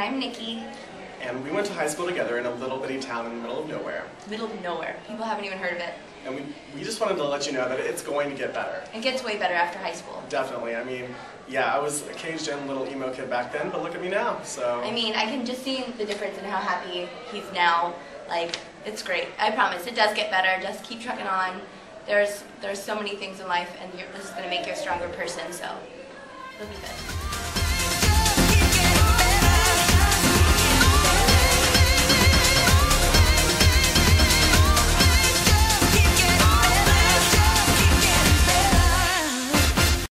I'm Nikki. And we went to high school together in a little bitty town in the middle of nowhere. Middle of nowhere. People haven't even heard of it. And we, we just wanted to let you know that it's going to get better. It gets way better after high school. Definitely. I mean, yeah, I was a caged in little emo kid back then, but look at me now. So I mean, I can just see the difference in how happy he's now. Like, it's great. I promise, it does get better. Just keep trucking on. There's there's so many things in life, and you're, this is going to make you a stronger person, so it'll be good.